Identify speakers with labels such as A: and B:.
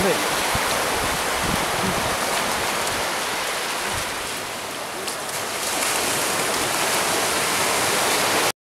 A: play.